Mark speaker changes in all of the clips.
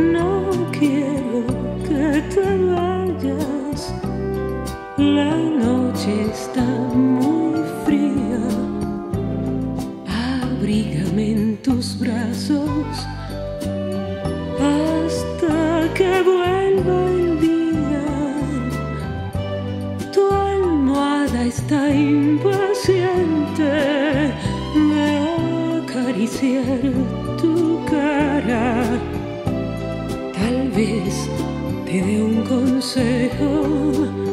Speaker 1: No quiero que te vayas. La noche está muy fría. Abrígame en tus brazos hasta que vuelva el día. Tu almohada está impaciente de acariciar tu vez te un consejo,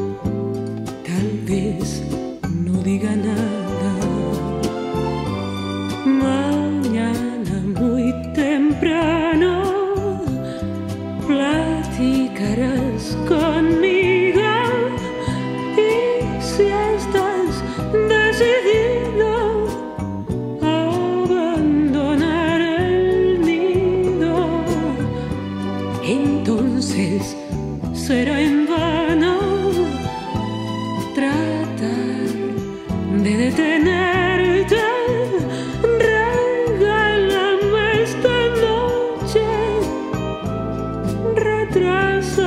Speaker 1: entonces será en vano tratar de detenerte. Regálame esta noche, retrásame